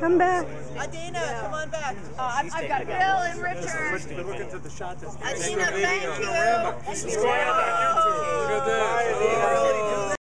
Come back. Adina, come on back. Uh, I've, I've got Bill and Richard. Adina, thank you. Thank you.